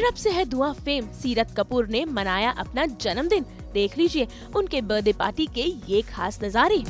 रब से है दुआ, फेम। सीरत कपूर ने मनाया अपना जन्मदिन। देख लीजिए, उनके बर्थडे पार्टी के ये खास नजारे।